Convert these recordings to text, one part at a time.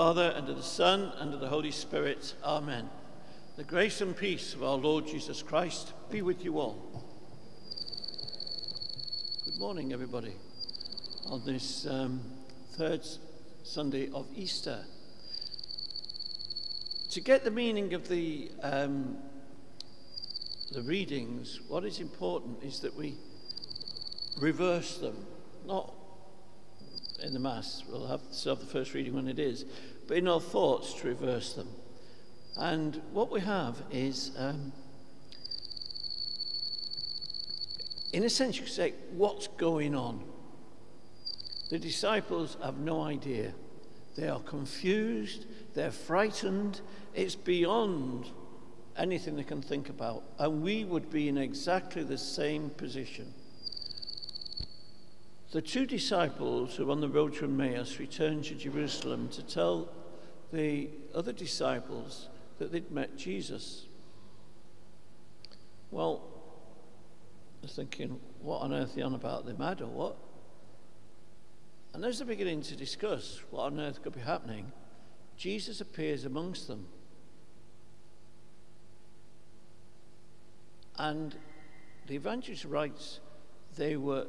Father, and of the Son, and of the Holy Spirit. Amen. The grace and peace of our Lord Jesus Christ be with you all. Good morning, everybody, on this um, third Sunday of Easter. To get the meaning of the, um, the readings, what is important is that we reverse them, not in the Mass. We'll have, still have the first reading when it is, but in our thoughts to reverse them. And what we have is, um, in a sense, you could say, what's going on? The disciples have no idea. They are confused, they're frightened, it's beyond anything they can think about. And we would be in exactly the same position. The two disciples who were on the road to Emmaus returned to Jerusalem to tell the other disciples that they'd met Jesus. Well, was thinking, what on earth are they on about? They mad or what? And as they're beginning to discuss what on earth could be happening, Jesus appears amongst them. And the evangelist writes, they were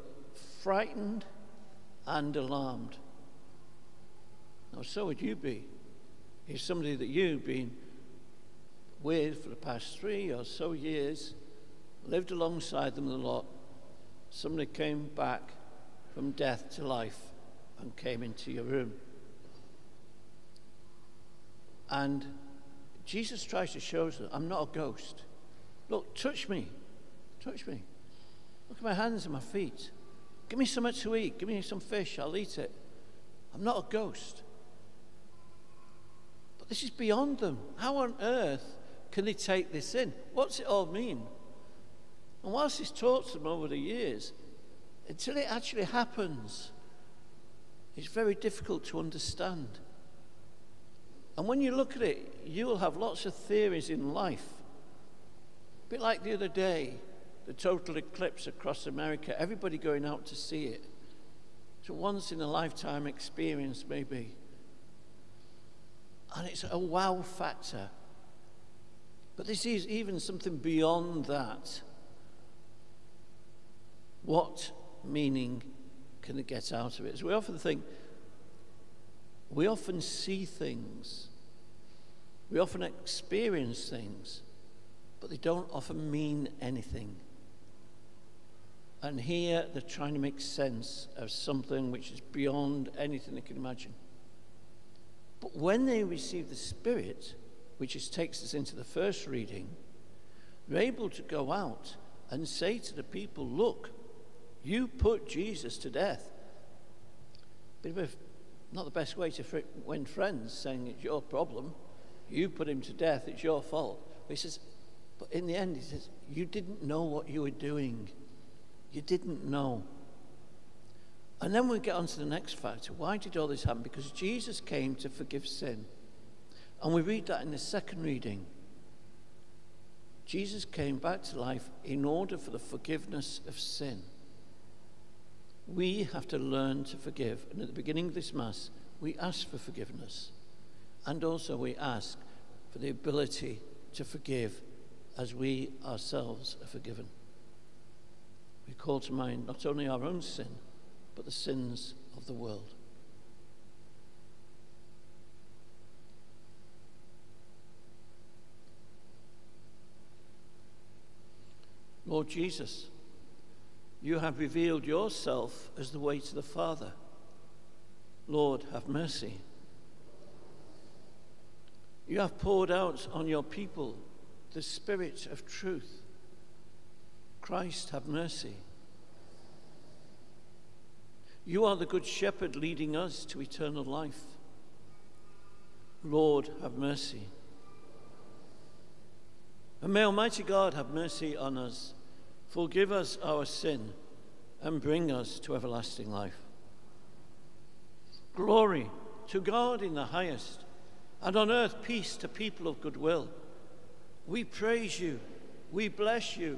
frightened and alarmed. Now, so would you be if somebody that you've been with for the past three or so years, lived alongside them a lot, somebody came back from death to life and came into your room. And Jesus tries to show us that I'm not a ghost. Look, touch me. Touch me. Look at my hands and my feet. Give me something to eat. Give me some fish. I'll eat it. I'm not a ghost. But this is beyond them. How on earth can they take this in? What's it all mean? And whilst he's taught to them over the years, until it actually happens, it's very difficult to understand. And when you look at it, you will have lots of theories in life. A bit like the other day, the total eclipse across America, everybody going out to see it. It's a once in a lifetime experience, maybe. And it's a wow factor. But this is even something beyond that. What meaning can it get out of it? So we often think, we often see things, we often experience things, but they don't often mean anything. And here they're trying to make sense of something which is beyond anything they can imagine. But when they receive the Spirit, which is, takes us into the first reading, they're able to go out and say to the people, Look, you put Jesus to death. Bit of a, not the best way to fr- win friends, saying it's your problem. You put him to death, it's your fault. But he says, but in the end, he says, You didn't know what you were doing. You didn't know. And then we get on to the next factor. Why did all this happen? Because Jesus came to forgive sin. And we read that in the second reading. Jesus came back to life in order for the forgiveness of sin. We have to learn to forgive. And at the beginning of this Mass, we ask for forgiveness. And also we ask for the ability to forgive as we ourselves are forgiven. We call to mind not only our own sin, but the sins of the world. Lord Jesus, You have revealed yourself as the way to the Father. Lord, have mercy. You have poured out on your people the Spirit of truth. Christ, have mercy. You are the Good Shepherd leading us to eternal life. Lord, have mercy. And may Almighty God have mercy on us, forgive us our sin, and bring us to everlasting life. Glory to God in the highest, and on earth peace to people of good will. We praise you, we bless you,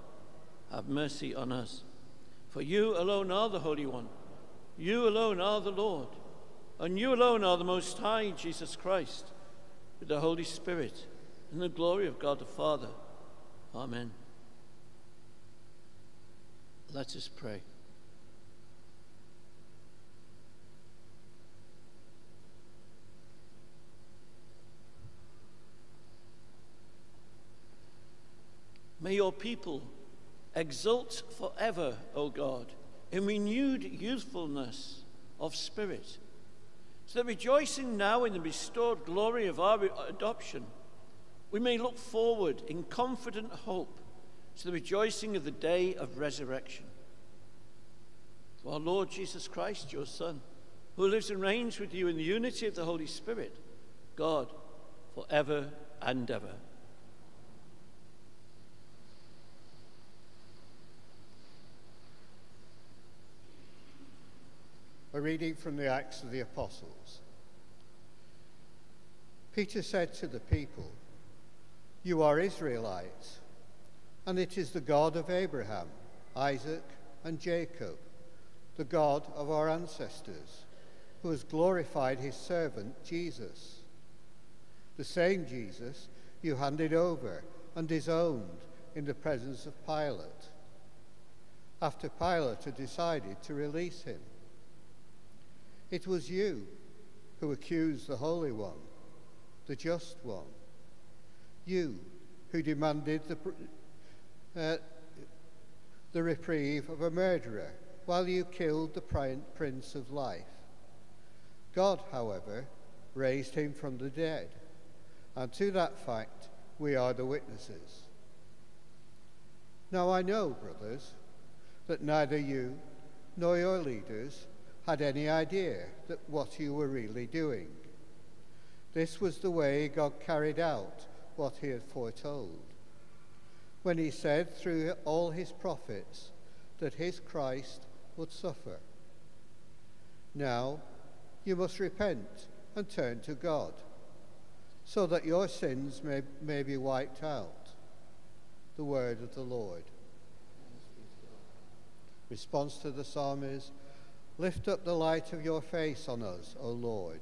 have mercy on us. For you alone are the Holy One, you alone are the Lord, and you alone are the Most High, Jesus Christ, with the Holy Spirit, and the glory of God the Father. Amen. Let us pray. May your people exult forever, O God, in renewed youthfulness of spirit, so that rejoicing now in the restored glory of our adoption, we may look forward in confident hope to the rejoicing of the day of resurrection. To our Lord Jesus Christ, your Son, who lives and reigns with you in the unity of the Holy Spirit, God, for ever and ever. A reading from the Acts of the Apostles. Peter said to the people, You are Israelites, and it is the God of Abraham, Isaac, and Jacob, the God of our ancestors, who has glorified his servant Jesus. The same Jesus you handed over and disowned in the presence of Pilate, after Pilate had decided to release him. It was you who accused the Holy One, the Just One. You who demanded the, uh, the reprieve of a murderer while you killed the Prince of Life. God, however, raised him from the dead, and to that fact we are the witnesses. Now I know, brothers, that neither you nor your leaders had any idea that what you were really doing. This was the way God carried out what he had foretold. When he said through all his prophets that his Christ would suffer. Now you must repent and turn to God, so that your sins may, may be wiped out. The word of the Lord. Response to the psalm is Lift up the light of your face on us, O Lord.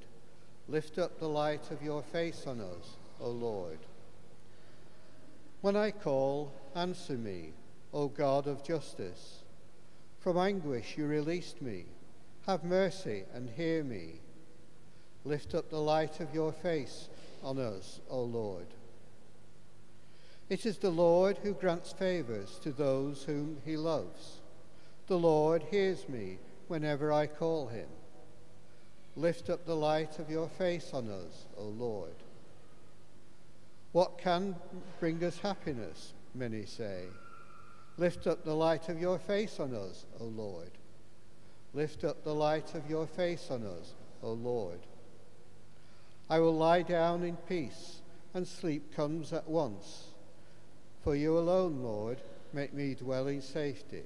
Lift up the light of your face on us, O Lord. When I call, answer me, O God of justice. From anguish you released me. Have mercy and hear me. Lift up the light of your face on us, O Lord. It is the Lord who grants favors to those whom he loves. The Lord hears me whenever I call him. Lift up the light of your face on us, O Lord. What can bring us happiness? Many say. Lift up the light of your face on us, O Lord. Lift up the light of your face on us, O Lord. I will lie down in peace, and sleep comes at once. For you alone, Lord, make me dwell in safety.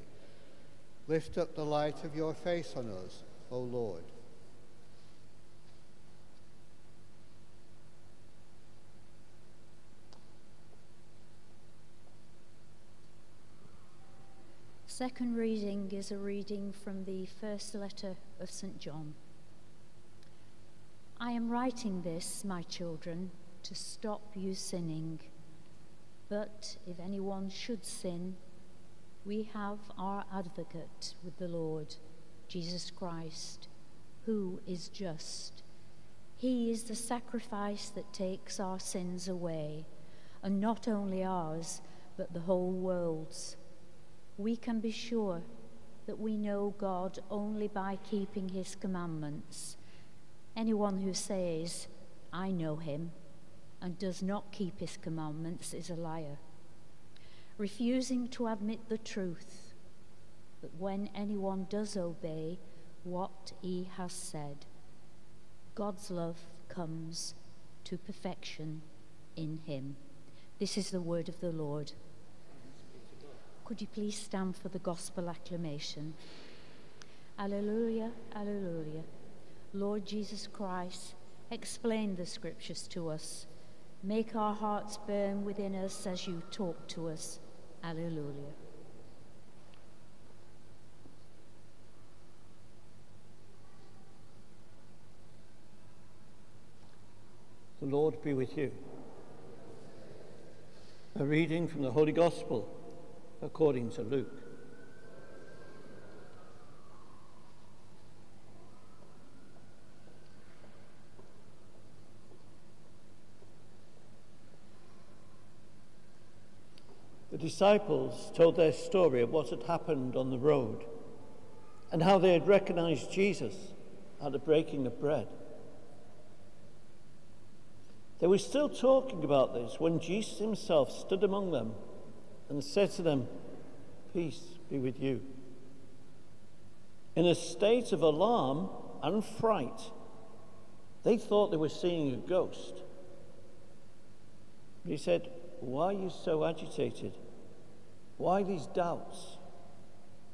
Lift up the light of your face on us, O Lord. second reading is a reading from the first letter of St. John. I am writing this, my children, to stop you sinning. But if anyone should sin, we have our advocate with the Lord, Jesus Christ, who is just. He is the sacrifice that takes our sins away, and not only ours, but the whole world's. We can be sure that we know God only by keeping his commandments. Anyone who says, I know him, and does not keep his commandments is a liar, refusing to admit the truth that when anyone does obey what he has said, God's love comes to perfection in him. This is the word of the Lord. Could you please stand for the gospel acclamation? Alleluia, Alleluia. Lord Jesus Christ, explain the scriptures to us. Make our hearts burn within us as you talk to us. Alleluia. The Lord be with you. A reading from the Holy Gospel according to Luke. Disciples told their story of what had happened on the road and how they had recognized Jesus at the breaking of bread. They were still talking about this when Jesus himself stood among them and said to them, Peace be with you. In a state of alarm and fright, they thought they were seeing a ghost. He said, Why are you so agitated? Why these doubts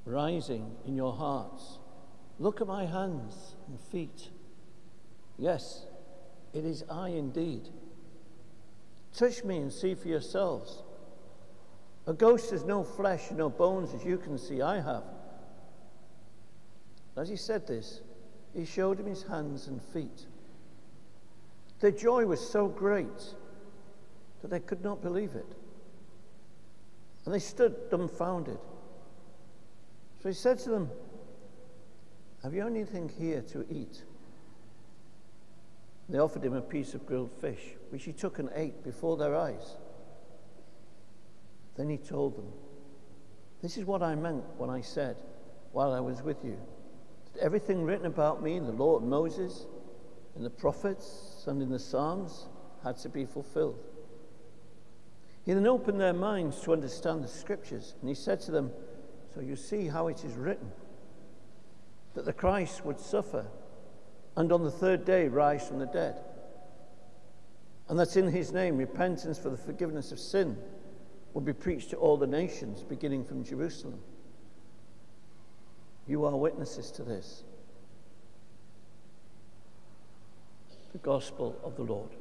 rising in your hearts? Look at my hands and feet. Yes, it is I indeed. Touch me and see for yourselves. A ghost has no flesh, no bones, as you can see I have. As he said this, he showed him his hands and feet. Their joy was so great that they could not believe it. And they stood dumbfounded. So he said to them, Have you anything here to eat? They offered him a piece of grilled fish, which he took and ate before their eyes. Then he told them, This is what I meant when I said, while I was with you, that everything written about me in the law of Moses, in the prophets, and in the Psalms had to be fulfilled. He then opened their minds to understand the scriptures, and he said to them, So you see how it is written that the Christ would suffer and on the third day rise from the dead, and that in his name repentance for the forgiveness of sin would be preached to all the nations, beginning from Jerusalem. You are witnesses to this. The Gospel of the Lord.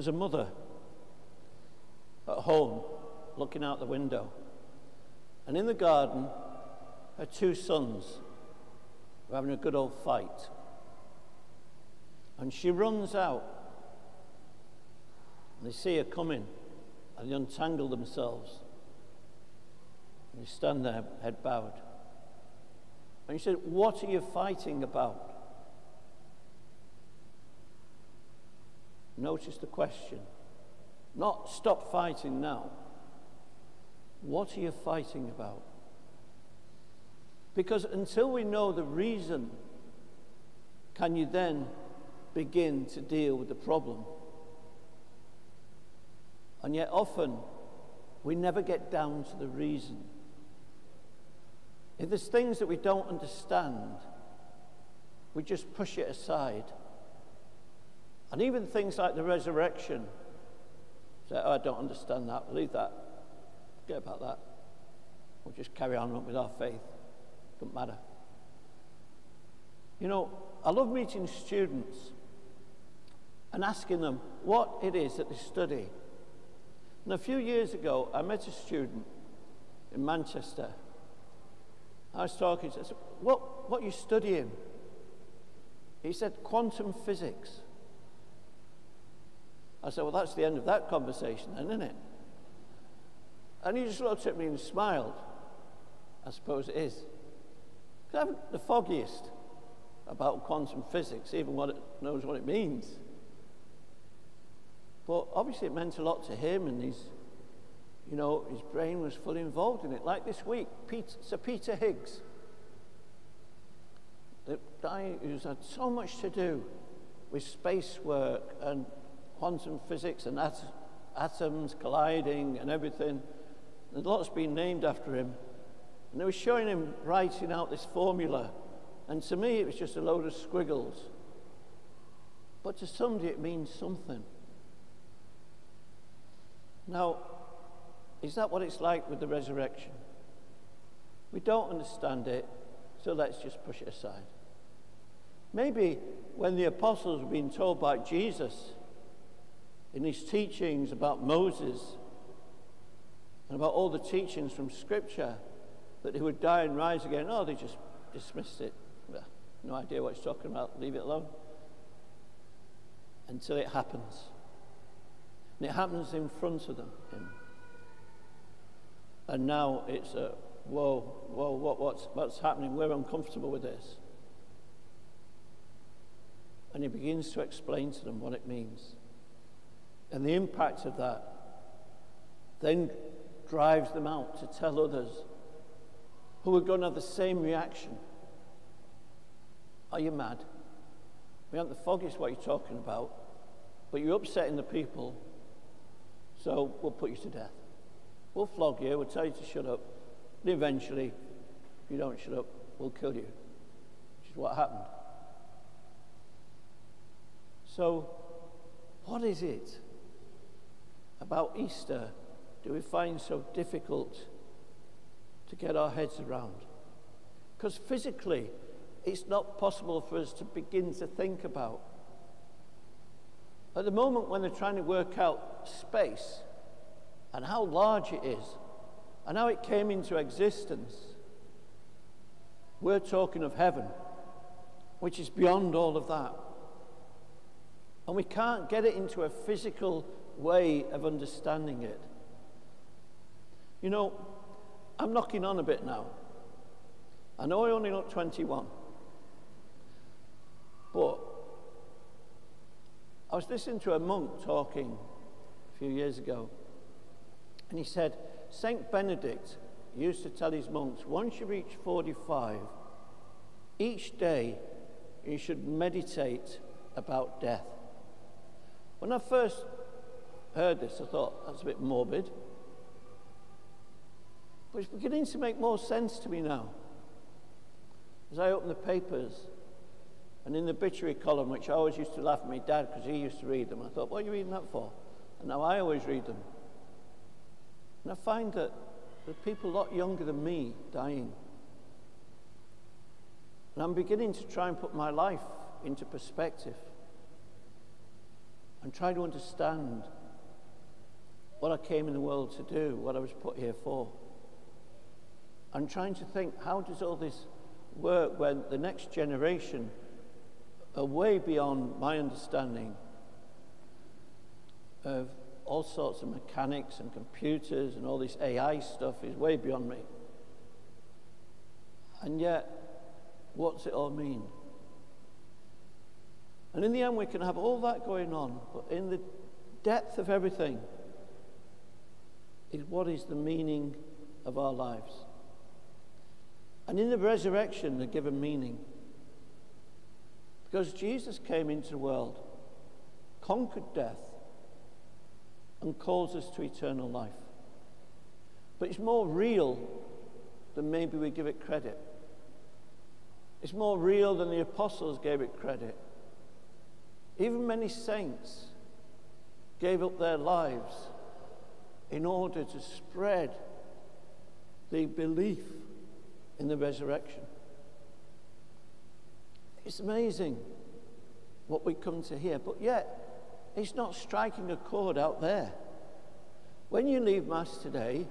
There's a mother at home looking out the window. And in the garden, her two sons are having a good old fight. And she runs out. And they see her coming. And they untangle themselves. And they stand there, head bowed. And she said, What are you fighting about? Notice the question. Not stop fighting now. What are you fighting about? Because until we know the reason, can you then begin to deal with the problem? And yet, often, we never get down to the reason. If there's things that we don't understand, we just push it aside. And even things like the resurrection, Say, oh, I don't understand that. Leave that. Forget about that. we'll just carry on with our faith. Doesn't matter. You know, I love meeting students and asking them what it is that they study. And a few years ago, I met a student in Manchester. I was talking to him, I said, what, what are you studying? He said, quantum physics. I said, well, that's the end of that conversation then, isn't it? And he just looked at me and smiled. I suppose it is. I haven't the foggiest about quantum physics, even what it knows what it means. But obviously it meant a lot to him and his, you know, his brain was fully involved in it. Like this week, Peter, Sir Peter Higgs, the guy who's had so much to do with space work and quantum physics and at atoms colliding and everything. And lots been named after him. And they were showing him writing out this formula. And to me, it was just a load of squiggles. But to somebody, it means something. Now, is that what it's like with the resurrection? We don't understand it, so let's just push it aside. Maybe when the apostles were being told by Jesus in his teachings about Moses and about all the teachings from Scripture that he would die and rise again, oh, they just dismissed it. No idea what he's talking about, leave it alone. Until it happens. And it happens in front of them. And now it's a, whoa, whoa, what, what's, what's happening? We're uncomfortable with this. And he begins to explain to them what it means. And the impact of that then drives them out to tell others who are going to have the same reaction. Are you mad? We aren't the foggiest what you're talking about, but you're upsetting the people, so we'll put you to death. We'll flog you, we'll tell you to shut up, and eventually, if you don't shut up, we'll kill you, which is what happened. So, what is it about Easter do we find so difficult to get our heads around? Because physically, it's not possible for us to begin to think about. At the moment, when they're trying to work out space and how large it is and how it came into existence, we're talking of heaven, which is beyond all of that. And we can't get it into a physical way of understanding it. You know, I'm knocking on a bit now. I know I only look 21. But I was listening to a monk talking a few years ago, and he said, St. Benedict used to tell his monks, once you reach 45, each day you should meditate about death. When I first heard this, I thought that's a bit morbid. But it's beginning to make more sense to me now. As I open the papers, and in the obituary column, which I always used to laugh at my dad because he used to read them, I thought, what are you reading that for? And now I always read them. And I find that there are people a lot younger than me dying. And I'm beginning to try and put my life into perspective and try to understand what I came in the world to do, what I was put here for. I'm trying to think, how does all this work when the next generation are way beyond my understanding of all sorts of mechanics and computers and all this AI stuff is way beyond me. And yet, what's it all mean? And in the end, we can have all that going on, but in the depth of everything is what is the meaning of our lives. And in the resurrection, they're given meaning. Because Jesus came into the world, conquered death, and calls us to eternal life. But it's more real than maybe we give it credit. It's more real than the apostles gave it credit. Even many saints gave up their lives in order to spread the belief in the resurrection. It's amazing what we come to hear, but yet it's not striking a chord out there. When you leave Mass today,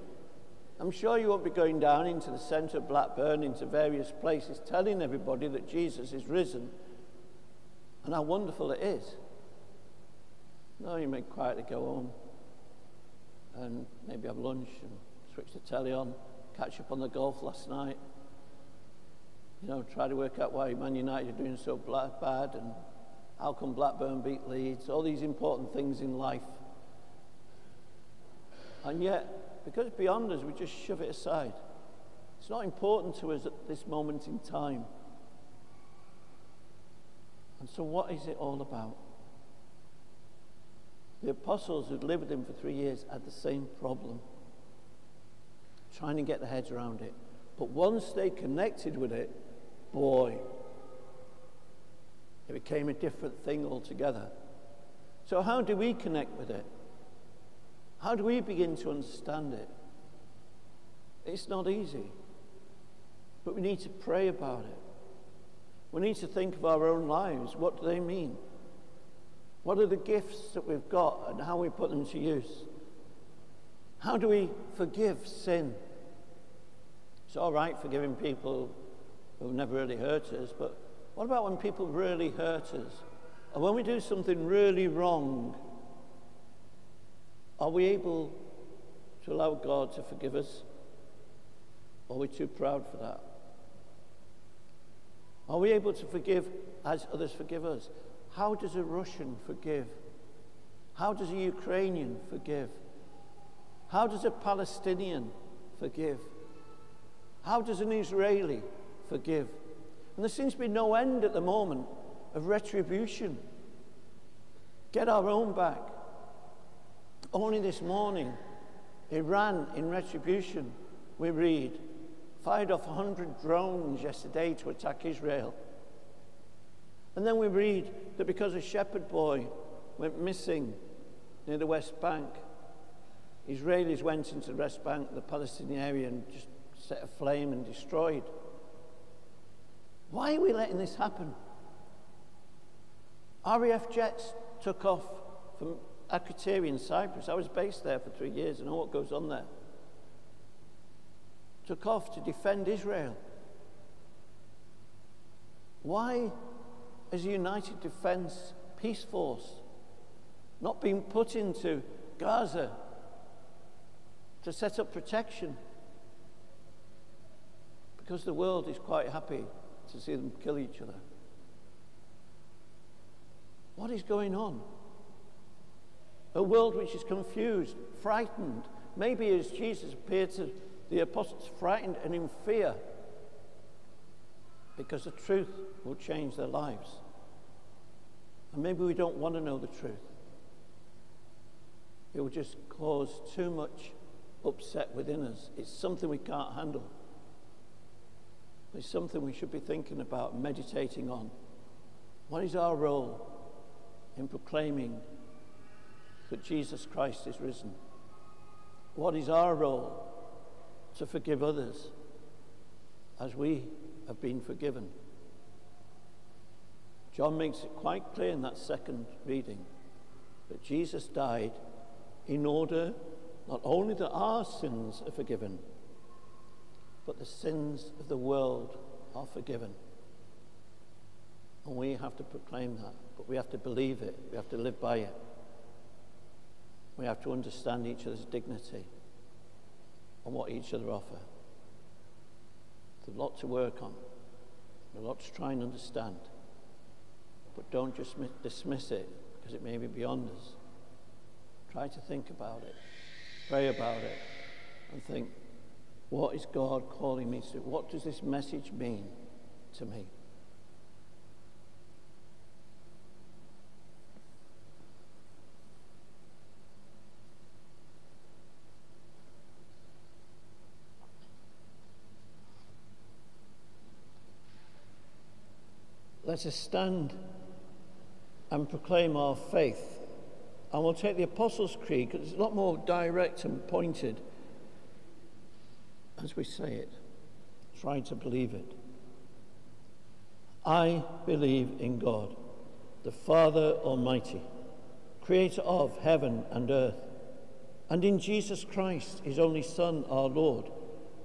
I'm sure you won't be going down into the centre of Blackburn, into various places, telling everybody that Jesus is risen and how wonderful it is. No, you may quietly go home and maybe have lunch and switch the telly on, catch up on the golf last night. You know, try to work out why Man United are doing so bad and how come Blackburn beat Leeds, all these important things in life. And yet, because beyond us, we just shove it aside. It's not important to us at this moment in time. And so, what is it all about? The apostles who'd lived with him for three years had the same problem, trying to get their heads around it. But once they connected with it, boy, it became a different thing altogether. So, how do we connect with it? How do we begin to understand it? It's not easy, but we need to pray about it. We need to think of our own lives. What do they mean? What are the gifts that we've got and how we put them to use? How do we forgive sin? It's all right forgiving people who've never really hurt us, but what about when people really hurt us? And when we do something really wrong? Are we able to allow God to forgive us? Or are we too proud for that? Are we able to forgive as others forgive us? How does a Russian forgive? How does a Ukrainian forgive? How does a Palestinian forgive? How does an Israeli forgive? And there seems to be no end at the moment of retribution. Get our own back. Only this morning, Iran, in retribution, we read, fired off 100 drones yesterday to attack Israel. And then we read that because a shepherd boy went missing near the West Bank, Israelis went into the West Bank, the Palestinian area, and just set aflame and destroyed. Why are we letting this happen? RAF jets took off from Akrotiri in Cyprus. I was based there for three years. I know what goes on there. Took off to defend Israel. Why is a United Defence Peace Force not being put into Gaza to set up protection? Because the world is quite happy to see them kill each other. What is going on? A world which is confused, frightened, maybe as Jesus appeared to the apostles, frightened and in fear because the truth will change their lives. And maybe we don't want to know the truth. It will just cause too much upset within us. It's something we can't handle. It's something we should be thinking about, meditating on. What is our role in proclaiming that Jesus Christ is risen? What is our role to forgive others as we have been forgiven. John makes it quite clear in that second reading that Jesus died in order not only that our sins are forgiven, but the sins of the world are forgiven. And we have to proclaim that, but we have to believe it, we have to live by it. We have to understand each other's dignity and what each other offer. A lot to work on, a lot to try and understand. But don't just dismiss it because it may be beyond us. Try to think about it, pray about it, and think, what is God calling me to? What does this message mean to me? Let us stand and proclaim our faith. And we'll take the Apostles' Creed because it's a lot more direct and pointed. as we say it, try to believe it. I believe in God, the Father Almighty, creator of heaven and earth, and in Jesus Christ, his only Son, our Lord,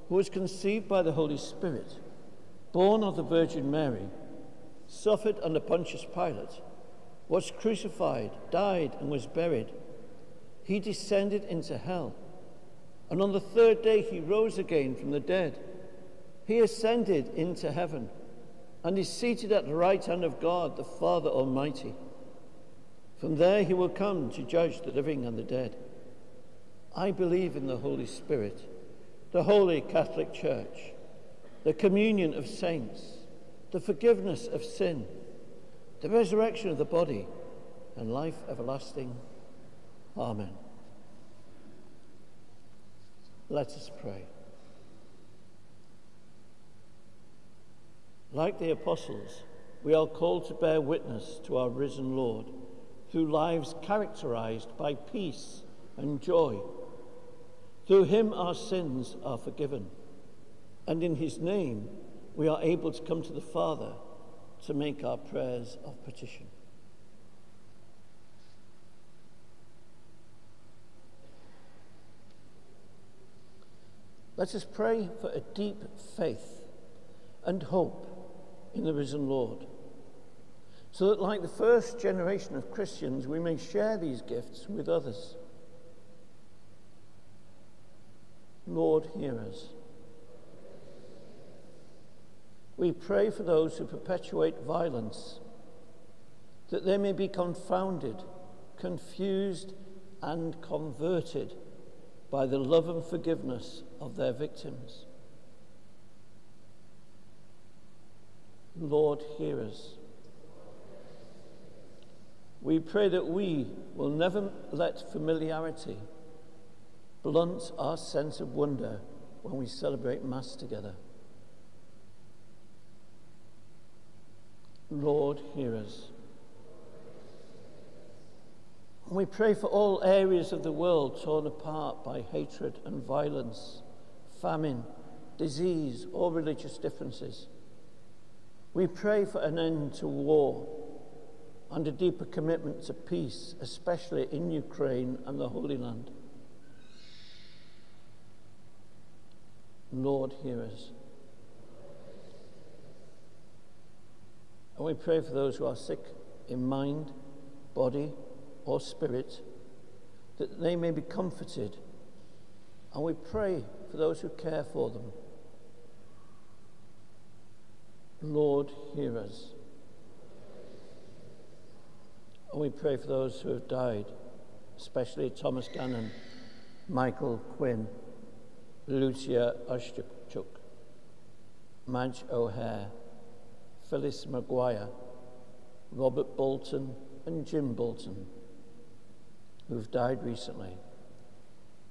who was conceived by the Holy Spirit, born of the Virgin Mary, suffered under Pontius Pilate, was crucified, died, and was buried. He descended into hell, and on the third day he rose again from the dead. He ascended into heaven and is seated at the right hand of God, the Father Almighty. From there he will come to judge the living and the dead. I believe in the Holy Spirit, the holy Catholic Church, the communion of saints, the forgiveness of sin, the resurrection of the body, and life everlasting. Amen. Let us pray. Like the apostles, we are called to bear witness to our risen Lord through lives characterized by peace and joy. Through him, our sins are forgiven, and in his name, we are able to come to the Father to make our prayers of petition. Let us pray for a deep faith and hope in the risen Lord. So that, like the first generation of Christians, we may share these gifts with others. Lord, hear us. We pray for those who perpetuate violence, that they may be confounded, confused, and converted by the love and forgiveness of their victims. Lord, hear us. We pray that we will never let familiarity blunt our sense of wonder when we celebrate Mass together. Lord, hear us. We pray for all areas of the world torn apart by hatred and violence, famine, disease, or religious differences. We pray for an end to war and a deeper commitment to peace, especially in Ukraine and the Holy Land. Lord, hear us. And we pray for those who are sick in mind, body, or spirit, that they may be comforted. And we pray for those who care for them Lord, hear us. And we pray for those who have died, especially Thomas Gannon, Michael Quinn, Lucia Oshchuk, Madge O'Hare, Phyllis Maguire, Robert Bolton, and Jim Bolton, who've died recently,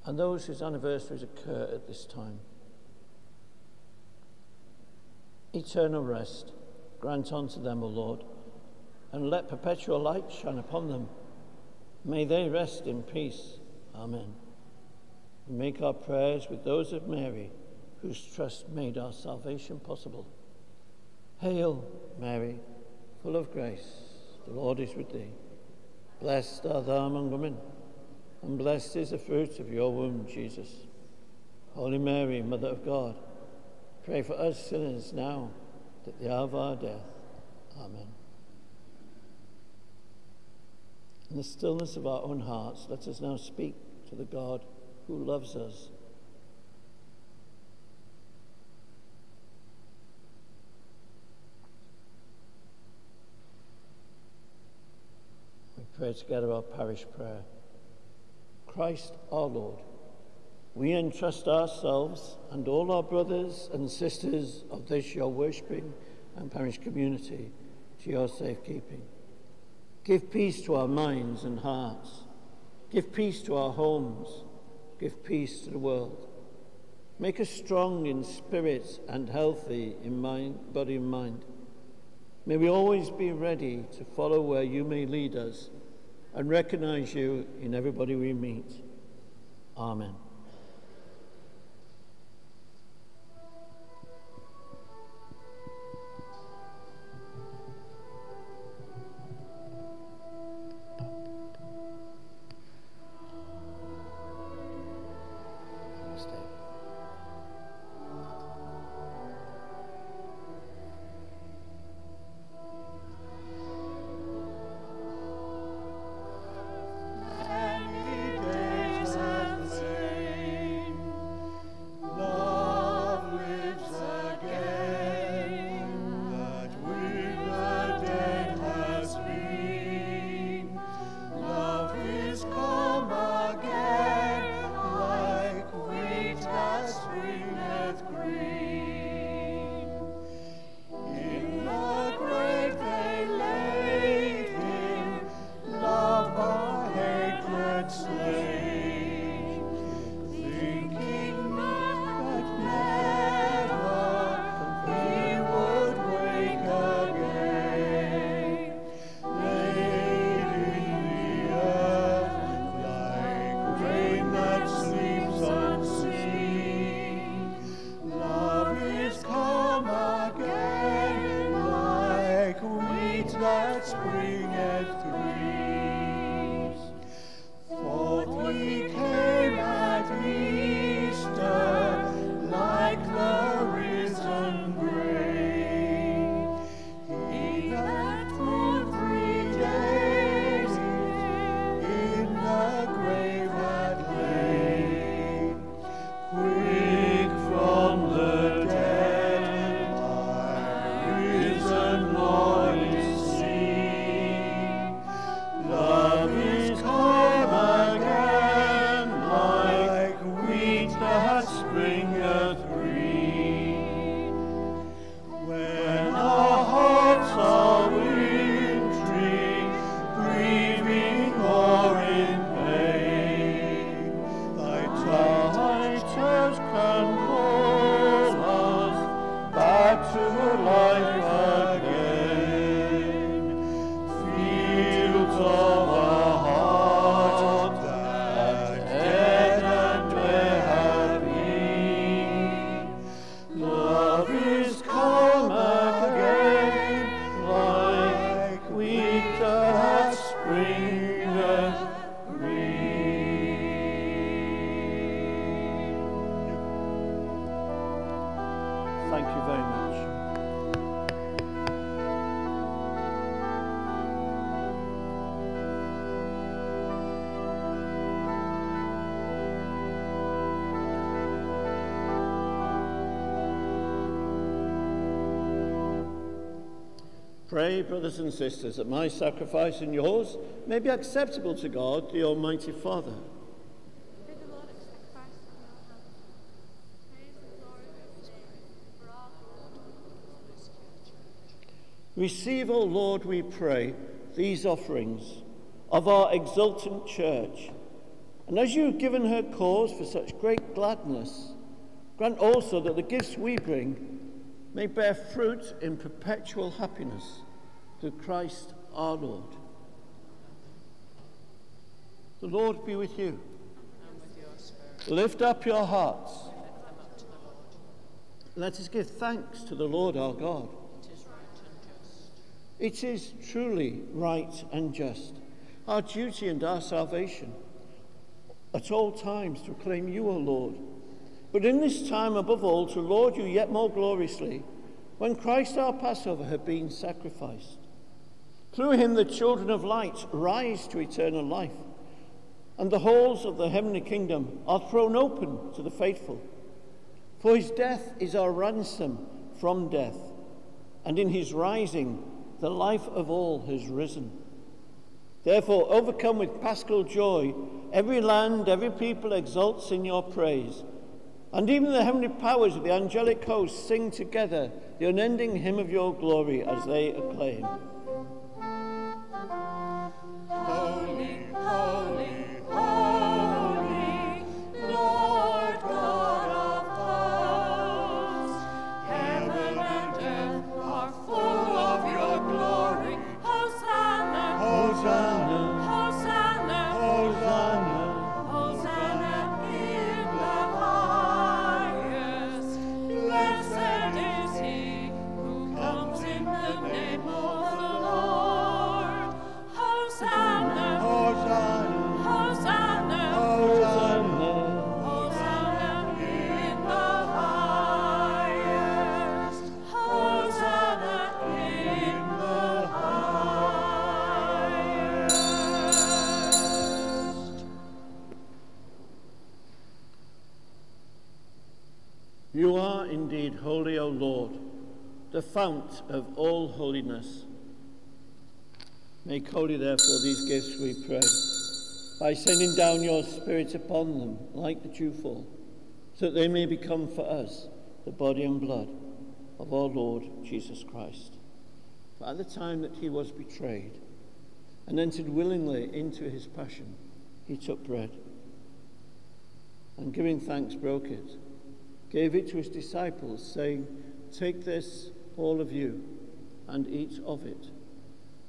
and those whose anniversaries occur at this time eternal rest grant unto them, O Lord, and let perpetual light shine upon them. May they rest in peace. Amen. We make our prayers with those of Mary, whose trust made our salvation possible. Hail, Mary, full of grace, the Lord is with thee. Blessed art thou among women, and blessed is the fruit of your womb, Jesus. Holy Mary, Mother of God, Pray for us sinners now, at the hour of our death. Amen. In the stillness of our own hearts, let us now speak to the God who loves us. Pray together our parish prayer. Christ our Lord we entrust ourselves and all our brothers and sisters of this your worshipping and parish community to your safekeeping. Give peace to our minds and hearts. Give peace to our homes. Give peace to the world. Make us strong in spirit and healthy in mind, body and mind. May we always be ready to follow where you may lead us and recognize you in everybody we meet. Amen. Fields Pray, brothers and sisters, that my sacrifice and yours may be acceptable to God, the Almighty Father. May the Lord accept Christ from your hands. Praise and glory be his name, for our good and for his church. Receive, O Lord, we pray, these offerings of our exultant church. And as you have given her cause for such great gladness, grant also that the gifts we bring may bear fruit in perpetual happiness through Christ our Lord. The Lord be with you. Lift up your hearts. Let us give thanks to the Lord our God. It is right it is truly right and just, our duty and our salvation, at all times to proclaim you, O Lord, but in this time above all to laud you yet more gloriously, when Christ our Passover had been sacrificed. Through him the children of light rise to eternal life, and the halls of the heavenly kingdom are thrown open to the faithful. For his death is our ransom from death, and in his rising the life of all has risen. Therefore, overcome with paschal joy, every land, every people exults in your praise. And even the heavenly powers of the angelic host sing together the unending hymn of your glory as they acclaim. Make holy, therefore, these gifts, we pray, by sending down your Spirit upon them like the dewfall, so that they may become for us the body and blood of our Lord Jesus Christ. For at the time that he was betrayed and entered willingly into his passion, he took bread and giving thanks broke it gave it to his disciples, saying, Take this, all of you, and eat of it.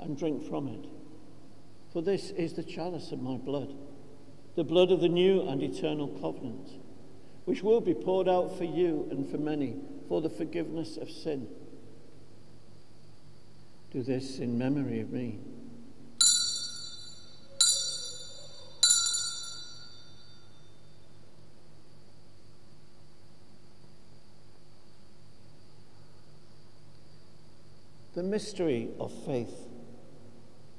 and drink from it. For this is the chalice of my blood, the blood of the new and eternal covenant, which will be poured out for you and for many for the forgiveness of sin. Do this in memory of me. The mystery of faith.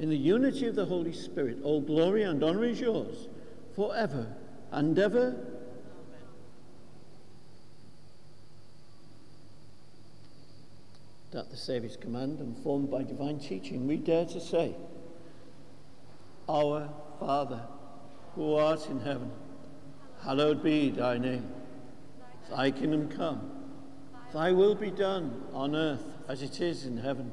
in the unity of the Holy Spirit, all glory and honor is yours, forever and ever. At the Saviour's command and formed by divine teaching, we dare to say, Our Father, who art in heaven, hallowed be thy name. Thy kingdom come. Thy will be done on earth as it is in heaven.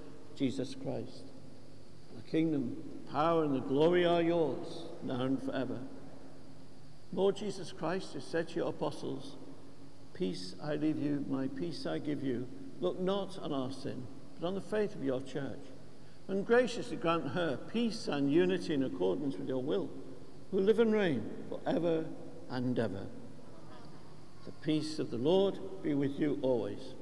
Jesus Christ. The kingdom, power, and the glory are yours, now and forever. Lord Jesus Christ, who said to your apostles, Peace I leave you, my peace I give you, look not on our sin, but on the faith of your church, and graciously grant her peace and unity in accordance with your will, who live and reign for ever and ever. The peace of the Lord be with you always.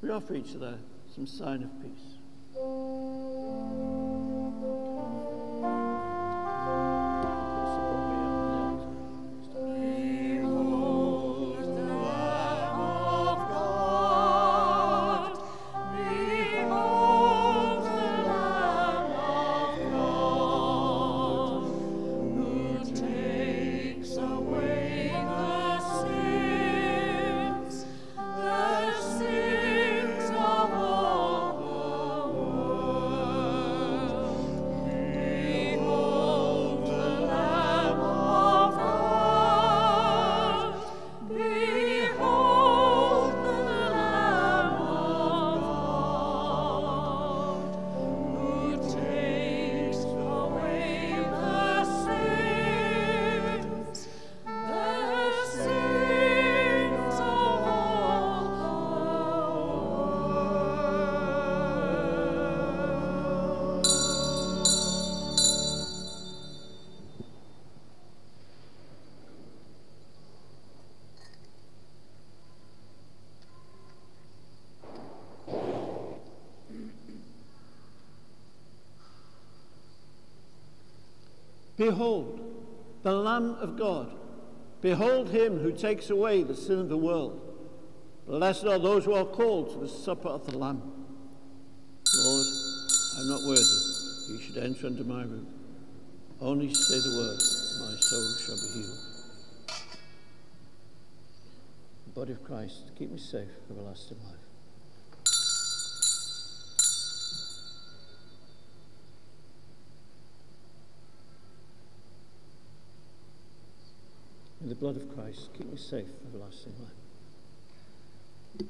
We offer each other some sign of peace. Behold, the Lamb of God. Behold him who takes away the sin of the world. Blessed are those who are called to the supper of the Lamb. Lord, I'm not worthy you should enter under my roof. Only say the word, my soul shall be healed. The body of Christ, keep me safe everlasting life. the blood of Christ, keep me safe for everlasting life.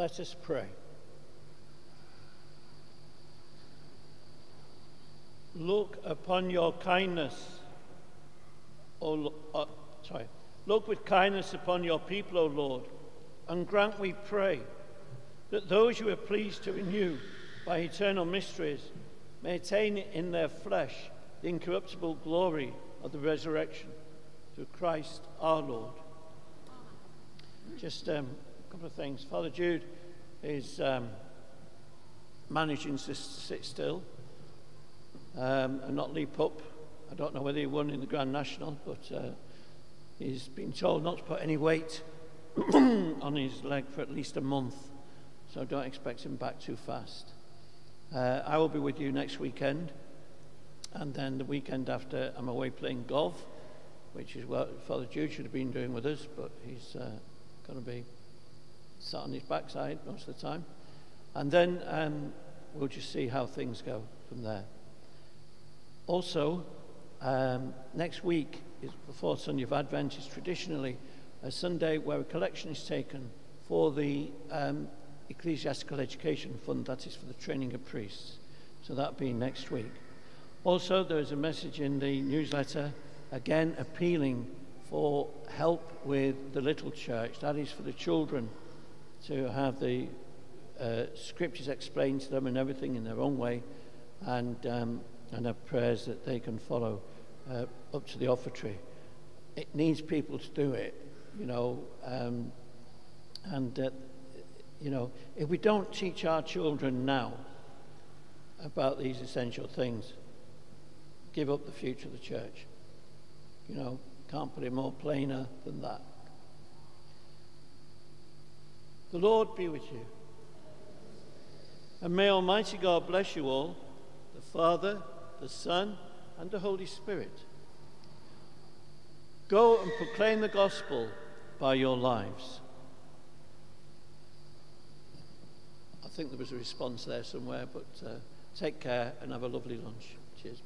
Let us pray. Look upon your kindness, O uh, sorry. Look with kindness upon your people, O Lord, and grant, we pray, that those you are pleased to renew by eternal mysteries may attain in their flesh the incorruptible glory of the resurrection through Christ our Lord. Just um, a couple of things. Father Jude is um, managing to sit still um, and not leap up. I don't know whether he won in the Grand National, but uh, he's been told not to put any weight on his leg for at least a month, so don't expect him back too fast. Uh, I will be with you next weekend, and then the weekend after, I'm away playing golf, which is what Father Jude should have been doing with us, but he's uh, going to be sat on his backside most of the time. And then um, we'll just see how things go from there. Also, um, next week is the fourth Sunday of Advent. is traditionally a Sunday where a collection is taken for the um, Ecclesiastical Education Fund, that is for the training of priests. So that'll be next week. Also, there is a message in the newsletter, again appealing for help with the little church, that is for the children to have the uh, scriptures explained to them and everything in their own way, and, um, and have prayers that they can follow uh, up to the offertory. It needs people to do it, you know, um, and, uh, you know, if we don't teach our children now about these essential things, give up the future of the church. You know, can't put it more plainer than that. The Lord be with you. And may Almighty God bless you all, the Father, the Son, and the Holy Spirit. Go and proclaim the gospel by your lives. I think there was a response there somewhere, but uh, take care and have a lovely lunch. Cheers.